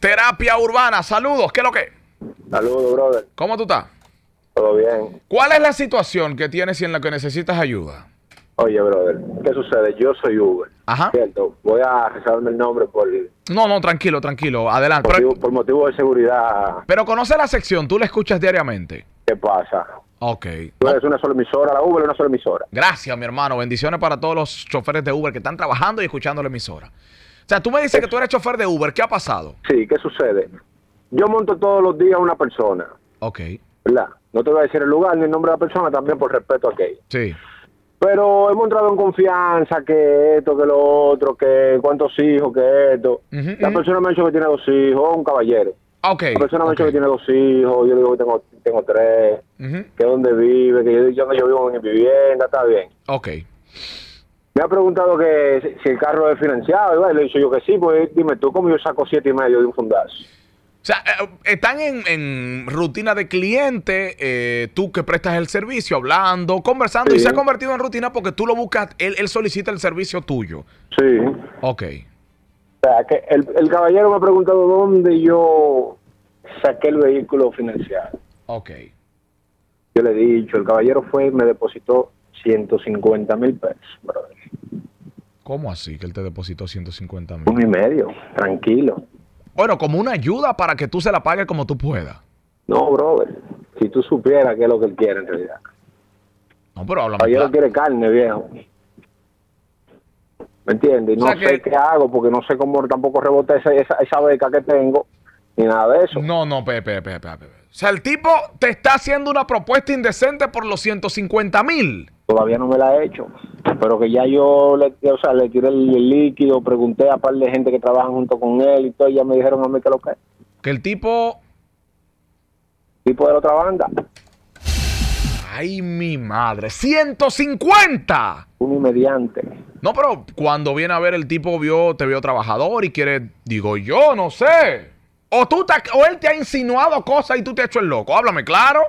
Terapia Urbana, saludos, ¿qué es lo que? Saludos, brother. ¿Cómo tú estás? ¿Todo bien? ¿Cuál es la situación que tienes y en la que necesitas ayuda? Oye, brother, ¿qué sucede? Yo soy Uber. Ajá. Cierto, voy a reservarme el nombre por, No, no, tranquilo, tranquilo, adelante. motivo, Pero, por motivo de seguridad. pero conoce la sección, tú la escuchas diariamente. ¿Qué pasa? Ok. Tú eres una sola emisora, la Uber es una sola emisora. Gracias, mi hermano. Bendiciones para todos los choferes de Uber que están trabajando y escuchando la emisora. O sea, tú me dices que tú eres chofer de Uber. ¿Qué ha pasado? Sí, ¿qué sucede? Yo monto todos los días una persona, Ok. ¿verdad? No te voy a decir el lugar ni el nombre de la persona, también por respeto a aquello. Sí. Pero hemos entrado en confianza, que esto, que lo otro, que cuántos hijos, que esto. La persona me ha dicho que tiene dos hijos, un caballero. Ok. La persona me ha dicho que tiene dos hijos, yo digo que tengo, tengo tres, Ujú, que dónde vive, que yo, yo, yo vivo en mi vivienda, está bien. Ok. Me ha preguntado que si- el carro es financiado, y bueno, le he dicho yo que sí, pues dime tú, ¿cómo yo saco siete y medio de un fundazo? O sea, eh, están en, en rutina de cliente, eh, tú que prestas el servicio, hablando, conversando, y se ha convertido en rutina porque tú lo buscas, él, él solicita el servicio tuyo. Sí. Ok. O sea, que el, el caballero me ha preguntado dónde yo saqué el vehículo financiado. Ok. Yo le he dicho, el caballero fue y me depositó 150 mil pesos, brother. ¿Cómo así que él te depositó 150 mil? Un y medio, tranquilo. Bueno, como una ayuda para que tú se la pagues como tú puedas. No, brother, si tú supieras qué es lo que él quiere en realidad. No, pero háblame caballero claro. quiere carne, viejo. ¿Me entiendes? Y O no sea sé que- qué hago porque no sé cómo tampoco rebotar esa, esa, esa beca que tengo ni nada de eso. No, no, Pepe, Pepe, Pepe. O sea, el tipo te está haciendo una propuesta indecente por los 150 mil. Todavía no me la he hecho. Pero que ya yo le, o sea, le tiré el, el líquido, pregunté a par de gente que trabajan junto con él y todo, y ya me dijeron a mí que lo que es. Que el tipo. Tipo de la otra banda. Ay, mi madre. ¡150! Un inmediante. No, pero cuando viene a ver el tipo vio, te vio trabajador y quiere, digo yo, no sé. O tú te- o él te ha insinuado cosas y tú te has hecho el loco. Háblame claro.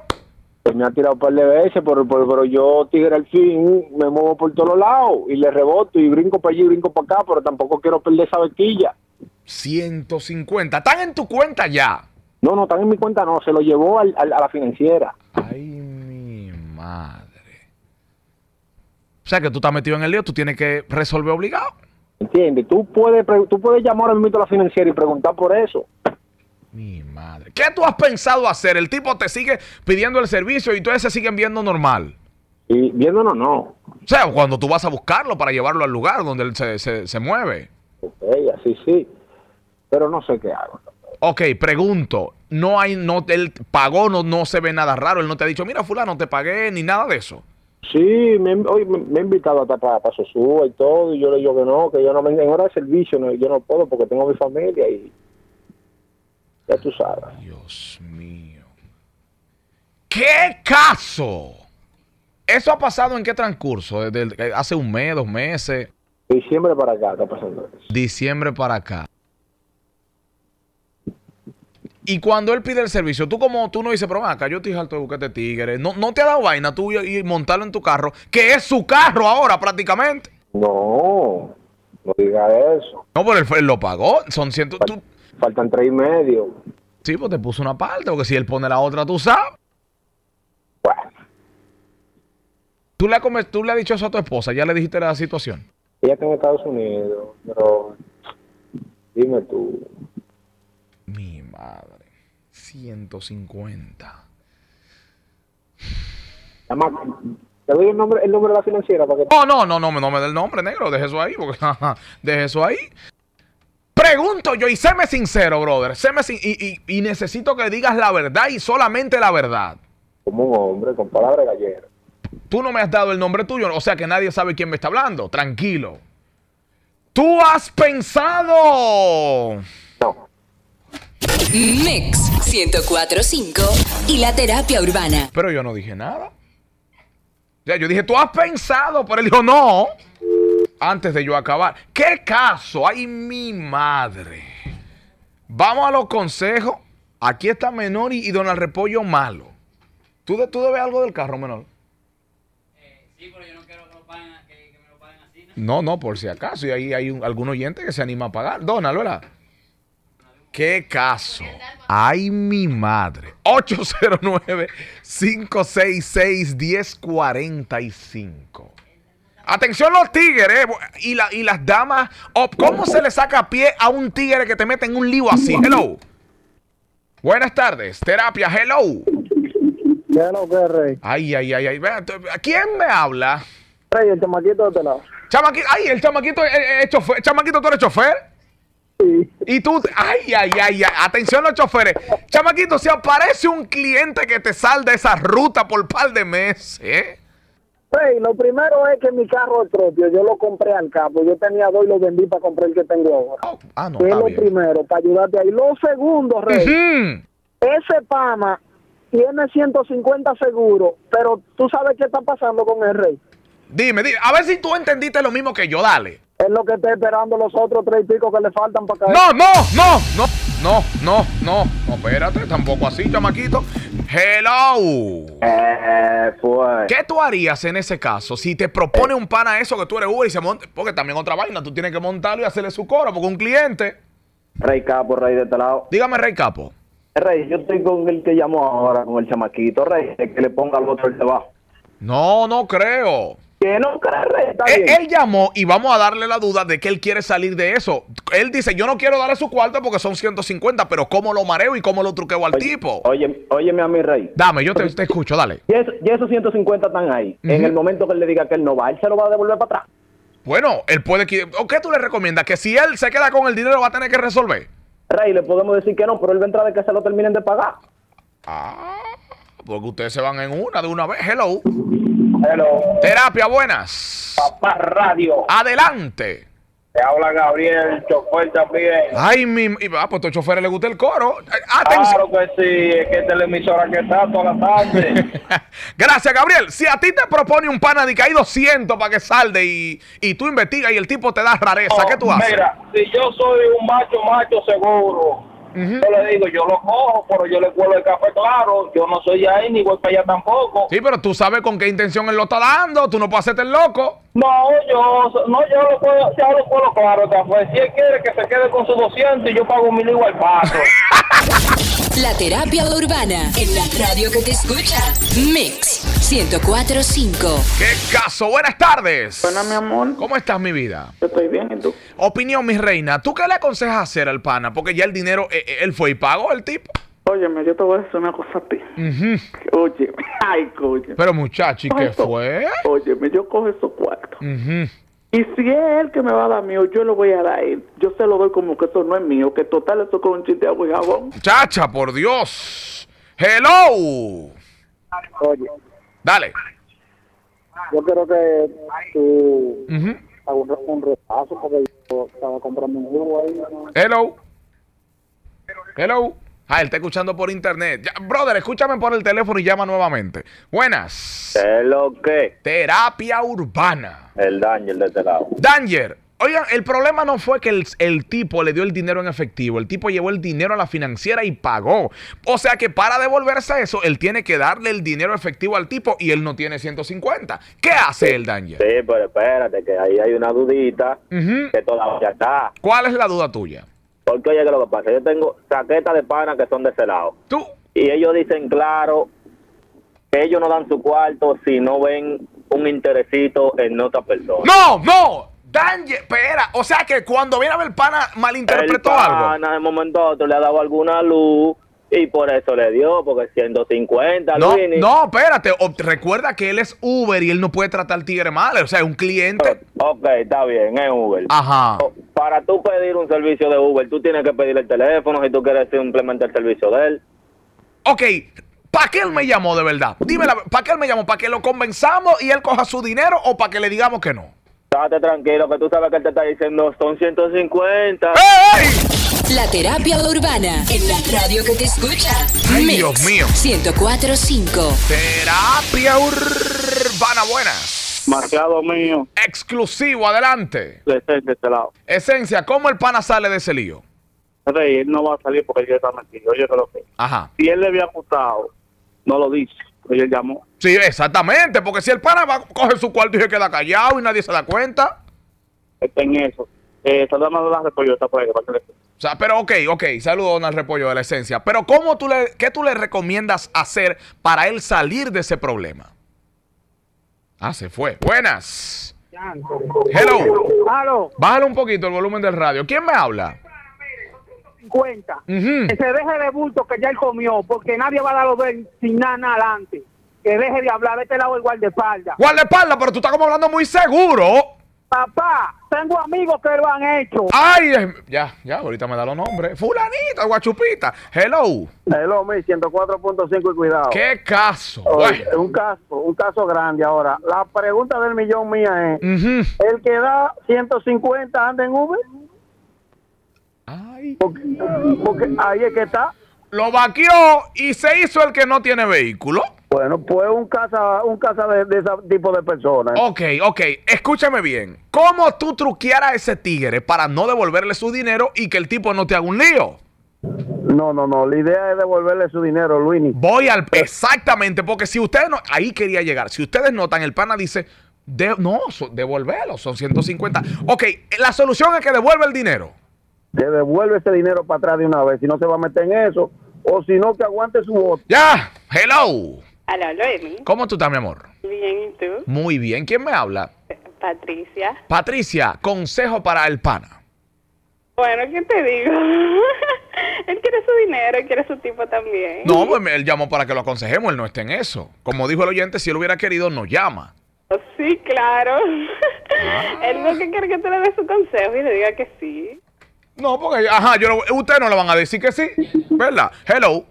Pues me ha tirado un par de veces, pero, pero, pero yo, tigre al fin, me muevo por todos lados y le reboto y brinco para allí, brinco para acá, pero tampoco quiero perder esa bequilla. 150. Están en tu cuenta ya. No, no, están en mi cuenta, no, se lo llevó al- al- a la financiera. Ay, mi madre. O sea que tú estás metido en el lío, tú tienes que resolver obligado. ¿Entiendes? Tú puedes, tú puedes llamar ahora mismo a la financiera y preguntar por eso. Mi madre. ¿Qué tú has pensado hacer? El tipo te sigue pidiendo el servicio y ustedes se siguen viendo normal. Y viéndonos, no. O sea, cuando tú vas a buscarlo para llevarlo al lugar donde él se, se- se mueve. Ok, así sí. Pero no sé qué hago. Ok, pregunto. No hay, no, él pagó, no, no se ve nada raro. Él no te ha dicho, mira, fulano, te pagué, ni nada de eso. Sí, me, hoy me, me ha invitado hasta para, para Sosúa y todo, y yo le digo que no, que yo no me, en hora de servicio no, yo no puedo porque tengo mi familia y ya tú sabes. Dios mío. ¿Qué caso? ¿Eso ha pasado en qué transcurso? Desde eh, hace un mes, dos meses, Diciembre para acá está pasando eso. diciembre para acá. Y cuando él pide el servicio, tú como tú no dices, pero acá, yo estoy harto de buscarte tigre. No, no te ha dado vaina tú y, y montarlo en tu carro, que es su carro ahora prácticamente. No, no diga eso. No, pero él, lo pagó. Son ciento. Tú, Faltan tres y medio. sí, pues te puso una parte, porque si él pone la otra, tú sabes. Bueno, Tú le, has tú le has dicho eso a tu esposa, ya le dijiste la situación. ella está en Estados Unidos, pero dime tú. Mi madre. 150. Llama- Te doy el nombre, el nombre de la financiera para que No, no, no, no, me- no me dé el nombre negro, deje eso ahí, porque deje eso ahí. Pregunto yo y séme sincero, brother. Séme sin- y, y- y necesito que digas la verdad y solamente la verdad. como un hombre con palabras galleras. Tú no me has dado el nombre tuyo, o sea que nadie sabe quién me está hablando. Tranquilo. Tú has pensado. No, Mix 1045 y la terapia urbana. Pero yo no dije nada. O sea, yo dije, tú has pensado, pero él dijo, no. Antes de yo acabar. ¿Qué caso? Ay, mi madre. Vamos a los consejos. Aquí está Menor y, y Donald Repollo malo. ¿Tú, de- ¿Tú debes algo del carro, Menor? Sí, pero yo no quiero que, lo paguen, que, que me lo paguen así. ¿no? No, no, por si acaso. Y ahí hay un- algún oyente que se anima a pagar. Donald, ¿verdad? ¿Qué caso? Ay, mi madre. 809-566-1045. Atención los tigres eh, y, la- y las damas. ¿Cómo se le saca pie a un tigre que te mete en un lío así? Hello. Buenas tardes. Terapia, hello. ¿Qué lo que rey? Ay, ay, ay, ay. Vea, ¿a ¿Quién me habla? Rey, el chamaquito de este lado. Chamaquito, ay, el chamaquito es, es chofer. Chamaquito, tú eres chofer. Sí. Y tú, ay, ay, ay, ay, atención los choferes. Chamaquito, si aparece un cliente que te salda esa ruta por par de meses, ¿eh? Rey, lo primero es que mi carro es propio. Yo lo compré al capo. Yo tenía dos y lo vendí para comprar el que tengo ahora. Oh, ah, no, Que es lo bien. primero, para ayudarte ahí. Lo segundo, Rey, ese Pama tiene 150 seguros, pero tú sabes qué está pasando con el Rey. Dime, dime, a ver si tú entendiste lo mismo que yo, dale. Es lo que está esperando los otros tres y pico que le faltan para caer. No, no, no, no, no, no, no, no, espérate, tampoco así, chamaquito. Hello. Eh, pues. ¿Qué tú harías en ese caso si te propone un pana eso que tú eres Uber y se monte? Porque también otra vaina, tú tienes que montarlo y hacerle su coro, porque un cliente. Rey Capo, Rey de este lado. Dígame, Rey Capo. Rey, yo estoy con el que llamó ahora, con el chamaquito. Rey, el que le ponga al otro el debajo. No, no creo. Que no cree, está Él, bien. él llamó y vamos a darle la duda de que él quiere salir de eso. Él dice, yo no quiero darle su cuarto porque son 150, pero ¿cómo lo mareo y cómo lo truqueo al tipo? Oye, óyeme a mi Rey. Dame, yo te, te escucho, dale. Y, eso- y esos 150 están ahí. En el momento que él le diga que él no va, él se lo va a devolver para atrás. Bueno, él puede... ¿O qué tú le recomiendas? Que si él se queda con el dinero va a tener que resolver. Rey, le podemos decir que no, pero él va a entrar de que se lo terminen de pagar. Ah, porque ustedes se van en una de una vez. Hello. Hello. Terapia, buenas. Papá Radio. Adelante. Te habla Gabriel, chofer también. Ay, mi... y- Ah, pues a estos choferes les gusta el coro. Atención. que sí, es que esta es la emisora que está toda la tarde. Gracias, Gabriel. Si a ti te propone un pana de que hay 200 para que salde y, y tú investigas y el tipo te da rareza, ¿qué tú haces? Mira, si yo soy un macho, macho seguro, yo le digo, yo lo cojo, pero yo le cuelo el café claro. Yo no soy ahí ni voy para allá tampoco. Sí, pero tú sabes con qué intención él lo está dando. Tú no puedes hacerte el loco. No, yo no, yo lo puedo, yo lo puedo claro el café. Si él quiere que se quede con sus 200 y yo pago mil igual paso. La terapia urbana en la radio que te escucha. Mix 1045. ¿Qué caso? Buenas tardes. Bueno, mi amor, ¿Cómo estás, mi vida? yo estoy bien, ¿y tú? Opinión, mi reina. ¿Tú qué le aconsejas hacer al pana? Porque ya el dinero, eh, eh, él fue y pagó el tipo. Óyeme, yo te voy a decir una cosa a ti. Óyeme, ay, coño. Pero muchacho, ¿y qué Esto- fue? Óyeme, yo cojo esos cuartos. Y si es él que me va a dar mío, yo lo voy a dar a él. Yo se lo doy como que eso no es mío, que total eso con un chiste de agua y jabón. Muchacha, por Dios. Hello. Oye, Dale. yo quiero que tú Ujú. hagas un, un repaso porque yo estaba comprando un jugo ahí. ¿no? Hello. Hello. Ah, él está escuchando por internet. Ya, brother, escúchame por el teléfono y llama nuevamente. Buenas. ¿Qué es lo que? Terapia urbana. El daño de este lado. Danger. Oigan, el problema no fue que el, el tipo le dio el dinero en efectivo. El tipo llevó el dinero a la financiera y pagó. O sea que para devolverse eso, él tiene que darle el dinero efectivo al tipo y él no tiene 150. ¿Qué hace el Danger? Sí, pero espérate, que ahí hay una dudita Ujú. que todavía está. ¿Cuál es la duda tuya? Porque oye, que lo que pasa, yo tengo saquetas de pana que son de ese lado. Tú. Y ellos dicen claro que ellos no dan su cuarto si no ven un interesito en otra persona. No, no. Danger. Espera. O sea que cuando viene a ver el pana El malinterpretó algo. pana de momento a otro le ha dado alguna luz y por eso le dio, porque 150, No, Luini. no, espérate. O- recuerda que él es Uber y él no puede tratar tigre mal. O sea, es un cliente. Ok, está bien, es Uber. Ajá. Para tú pedir un servicio de Uber, tú tienes que pedir el teléfono si tú quieres simplemente el servicio de él. Ok, ¿para qué él me llamó de verdad? Dime, ¿para qué él me llamó? ¿Para que lo convenzamos y él coja su dinero o para que le digamos que no? Estate tranquilo, que tú sabes que él te está diciendo son 150. ¡Ey! La terapia urbana en la radio que te escucha. Ay, Mix Dios mío. 1045. Terapia urbana buenas. Demasiado mío. Exclusivo, adelante. De este lado. Esencia, ¿cómo el pana sale de ese lío? Rey, él no va a salir porque él está metido. Oye, que lo que. Ajá. Si él le había gustado, no lo dice. Él llamó. Sí, exactamente, porque si el pana va a coger su cuarto y se queda callado y nadie se da cuenta. Está en eso. Eh, Saludame de la Toyota por ahí, para que le- O sea, pero ok, ok, saludo Donald Repollo de la esencia. Pero ¿cómo tú le, ¿qué tú le recomiendas hacer para él salir de ese problema? Ah, se fue. Buenas. Hello. Aló, Bájale un poquito el volumen del radio. ¿Quién me habla? 50. Ujú. Que se deje de bulto que ya él comió, porque nadie va a darlo él sin nada, nada adelante. Que deje de hablar de este lado del guardaespaldas. Guardaespaldas, pero tú estás como hablando muy seguro. Papá, tengo amigos que lo han hecho. Ay, ya, ya, ahorita me da los nombres. Fulanita, guachupita. Hello. Hello, mi 104.5 y cuidado. ¿Qué caso? Oye, Bueno. un caso, un caso grande ahora. La pregunta del millón mía es. ¿el que da 150 anda en Uber? Ay. Porque, porque ahí es que está. Lo vaqueó y se hizo el que no tiene vehículo. Bueno, pues un casa, un casa de, de ese tipo de personas. Ok, ok, escúchame bien. ¿Cómo tú truquear a ese tigre para no devolverle su dinero y que el tipo no te haga un lío? No, no, no. La idea es devolverle su dinero, Luini. Voy al... Exactamente, porque si ustedes no... Ahí quería llegar. Si ustedes notan, el pana dice... de- no, so- devolverlo, son 150. Ok, la solución es que devuelva el dinero. Que devuelve ese dinero para atrás de una vez. Si no se va a meter en eso, o si no, que aguante su voto. Ya, hello. Noemi. ¿Cómo tú estás, mi amor? Bien, ¿y tú? Muy bien. ¿Quién me habla? Patricia. Patricia, consejo para el pana. Bueno, ¿qué te digo? él quiere su dinero, él quiere su tipo también. No, pues él llamó para que lo aconsejemos, él no está en eso. Como dijo el oyente, si él hubiera querido, nos llama. Sí, claro. Ah. él no que quiere que tú le des su consejo y le diga que sí. No, porque, ajá, yo lo- ustedes no le van a decir que sí, ¿verdad? Hello.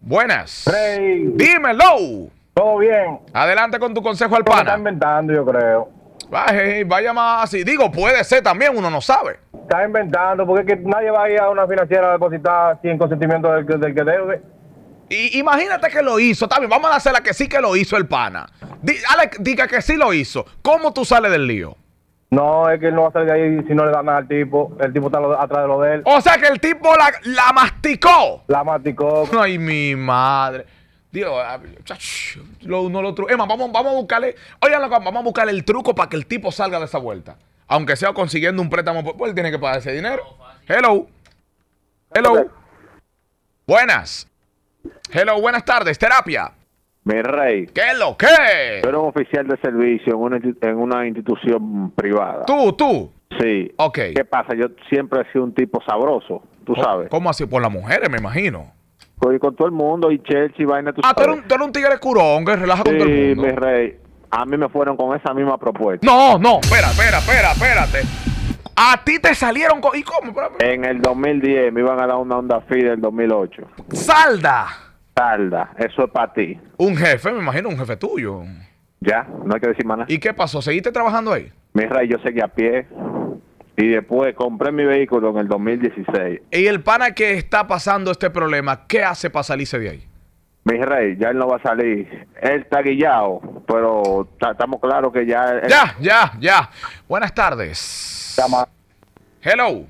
Buenas. Rey, Dímelo. todo bien. Adelante con tu consejo al Lo está pana. inventando, yo creo. Vaya, vaya más así. Digo, puede ser también, uno no sabe. Está inventando, porque es que nadie va a ir a una financiera a depositar sin consentimiento del, que- del que debe. Y imagínate que lo hizo. También vamos a hacer la que sí que lo hizo el pana. Alex, diga que sí lo hizo. ¿Cómo tú sales del lío? No, es que él no va a salir de ahí si no le da nada al tipo. El tipo está atrás de lo de él. O sea que el tipo la, la masticó. La masticó. Ay, mi madre. Dios, ah, lo, no lo tru- Emma, vamos, vamos a buscarle. Oigan, vamos a buscarle el truco para que el tipo salga de esa vuelta. Aunque sea consiguiendo un préstamo, pues él tiene que pagar ese dinero. Hello. Hello. Buenas. Hello, buenas tardes. Terapia. Mi rey, ¿Qué es lo que? tú eres un oficial de servicio en una, en una institución privada. Tú, tú. Sí. Ok. ¿Qué pasa? Yo siempre he sido un tipo sabroso, tú sabes. ¿Cómo así? Por las mujeres, me imagino. Con, con todo el mundo y Chelsea y vaina, tú Ah, tú eres sabes. un, tú eres un tigre curón que relaja con todo Sí, el mi mundo. rey. A mí me fueron con esa misma propuesta. No, no, espera, espera, espera, espérate. A ti te salieron con. ¿Y cómo? En el 2010 me iban a dar una Honda Fit del 2008. Salda. Eso es para ti. Un jefe, me imagino, un jefe tuyo. Ya, no hay que decir más nada. ¿Y qué pasó? ¿Seguiste trabajando ahí? Mi rey, yo seguí a pie. Y después compré mi vehículo en el 2016. Y el pana que está pasando este problema, ¿qué hace para salirse de ahí? Mi rey, ya él no va a salir. Él está guillado, pero ta- estamos claros que ya... él- Ya, ya, ya. Buenas tardes. Hello.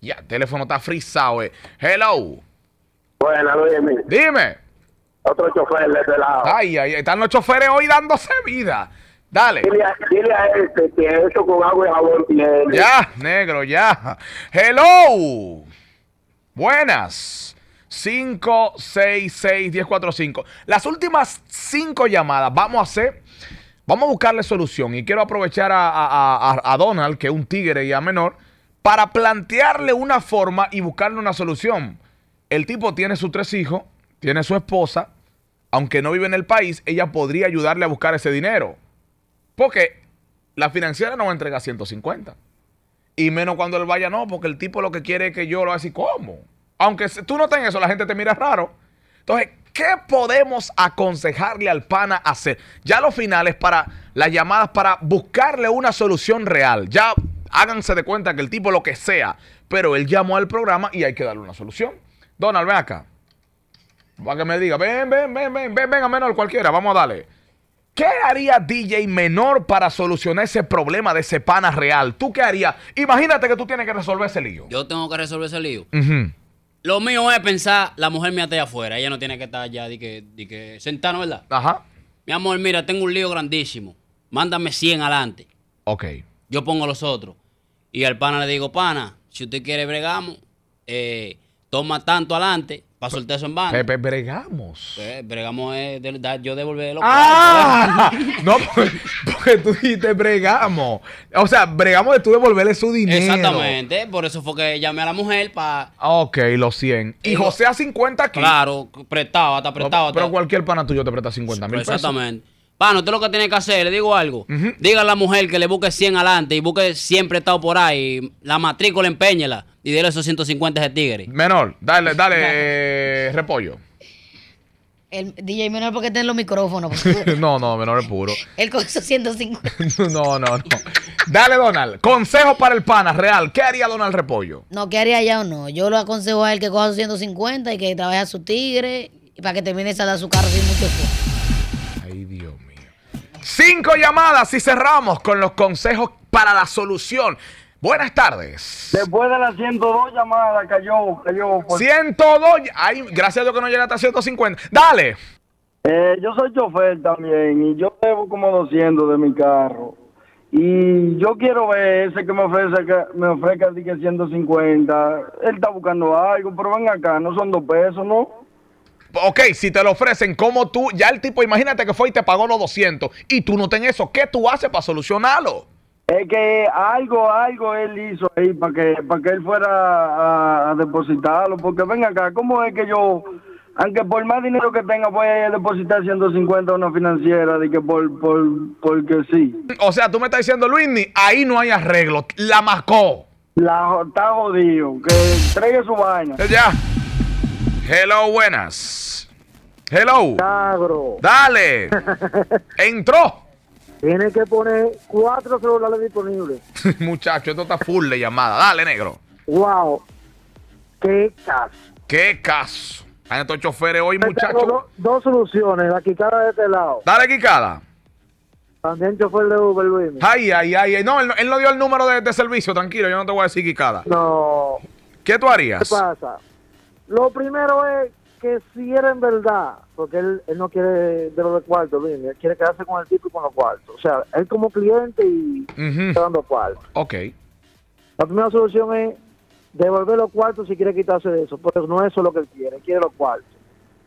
Ya, el teléfono está frisado, eh. Hello. Bueno, Luis, Dime. otro chofer de este lado. Ay, ay, están los choferes hoy dándose vida. Dale. Dile a, dile a este que eso con agua y jabón tiene. Ya, negro, ya. Hello. Buenas. 5, 6, 6, 10, 4, 5. Las últimas 5 llamadas vamos a hacer. Vamos a buscarle solución. Y quiero aprovechar a, a- a- a Donald, que es un tigre ya menor, para plantearle una forma y buscarle una solución. El tipo tiene sus tres hijos, tiene su esposa. Aunque no vive en el país, ella podría ayudarle a buscar ese dinero. Porque la financiera no va a entregar 150. Y menos cuando él vaya, no, porque el tipo lo que quiere es que yo lo haga así. ¿Cómo? Aunque tú no tengas eso, la gente te mira raro. Entonces, ¿qué podemos aconsejarle al pana hacer? Ya los finales para las llamadas para buscarle una solución real. Ya háganse de cuenta que el tipo lo que sea, pero él llamó al programa y hay que darle una solución. Donald, ven acá. Para que me diga, ven, ven, ven, ven, ven, ven a menor cualquiera, vamos a darle. ¿Qué haría DJ menor para solucionar ese problema de ese pana real? ¿Tú qué harías? Imagínate que tú tienes que resolver ese lío. Yo tengo que resolver ese lío. Lo mío es pensar, la mujer está allá afuera. Ella no tiene que estar allá de que, de que sentada, ¿no ¿verdad? Ajá. Mi amor, mira, tengo un lío grandísimo. Mándame 100 adelante. Ok. Yo pongo los otros. Y al pana le digo, pana, si usted quiere bregamos, eh, toma tanto adelante para soltar eso en banda. Pepe, bregamos. Bregamos es de- da- yo devolver los ¡Ah! no, porque, porque tú dijiste bregamos. O sea, bregamos de tú devolverle su dinero. Exactamente, por eso fue que llamé a la mujer para, Ok, los 100. Y Digo- José a 50 aquí. claro, prestado, hasta No, prestado. pero cualquier pana tuyo te presta 50 mil pesos. Exactamente. Pana, usted lo que tiene que hacer, le digo algo. Diga a la mujer que le busque 100 adelante y busque 100 prestado por ahí. La matrícula empeñela y dele esos 150 de tigre. Menor, dale, dale, eh, repollo. El DJ menor porque tiene los micrófonos. no, no, menor es puro. Él con esos 150. no, no, no. Dale, Donald. Consejo para el pana real. ¿Qué haría Donald Repollo? No, ¿qué haría ya o no? Yo lo aconsejo a él que coja sus 150 y que trabaje a su tigre y para que termine de saldar su carro sin mucho esfuerzo. Cinco llamadas y cerramos con los consejos para la solución. Buenas tardes. Después de las 102 llamadas cayó, cayó. por- 102. Ay, gracias a Dios que no llega hasta 150. Dale. Eh, yo soy chofer también y yo debo como 200 de mi carro. Y yo quiero ver ese que me ofrece que me ofrezca así que 150. Él está buscando algo, pero ven acá, no son dos pesos, ¿no? Ok, si te lo ofrecen, como tú, ya el tipo, imagínate que fue y te pagó los 200 y tú no tenés eso, ¿qué tú haces para solucionarlo? Es que algo, algo él hizo ahí para que, para que él fuera a, a depositarlo. Porque ven acá, ¿cómo es que yo, aunque por más dinero que tenga, voy a depositar 150 a una financiera? De que por, por, porque sí. O sea, tú me estás diciendo, Luisni, ahí no hay arreglo, la mascó. La, está jodido, que entregue su vaina. Ya. Hello, buenas. Hello. Negro. Dale. Entró. Tiene que poner cuatro celulares disponibles. Muchacho, esto está full de llamada. Dale, negro. Wow. Qué caso. Qué caso. Hay estos choferes hoy, muchachos. do- dos soluciones. La quicada de este lado. Dale, Kikada. También chofer de Uber, Luis. Ay, ay, ay. ay. No, él, no- él no dio el número de, de servicio, tranquilo. Yo no te voy a decir Kikada. No. ¿Qué tú ¿Qué harías? pasa? Lo primero es que si era en verdad, porque él, él no quiere de los cuartos, él quiere quedarse con el tipo y con los cuartos. O sea, él como cliente y Ujú. dando cuartos. Ok. La primera solución es devolver los cuartos si quiere quitarse de eso, pero no es eso lo que él quiere, él quiere los cuartos.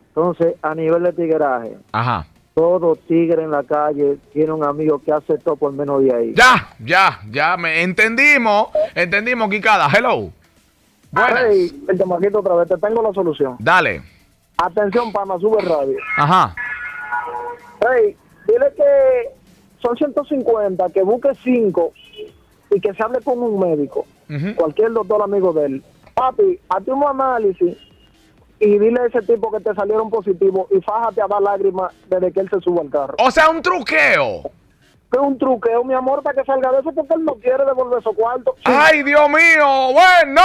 Entonces, a nivel de tigueraje, Ajá. todo tigre en la calle tiene un amigo que hace todo por menos de ahí. Ya, ya, ya. Me entendimos. Entendimos, Kikada. Hello. Buenas. Hey, el chamaquito otra vez, te tengo la solución. Dale. Atención, pana, sube radio. Ajá. Hey, dile que son 150, que busque 5 y que se hable con un médico, cualquier doctor amigo de él. Papi, hazte un análisis y dile a ese tipo que te salieron positivos y fájate a dar lágrimas desde que él se suba al carro. O sea, un truqueo. Que es un truqueo, mi amor, para que salga de eso porque él no quiere devolver esos cuartos. Ay, Dios mío. Bueno.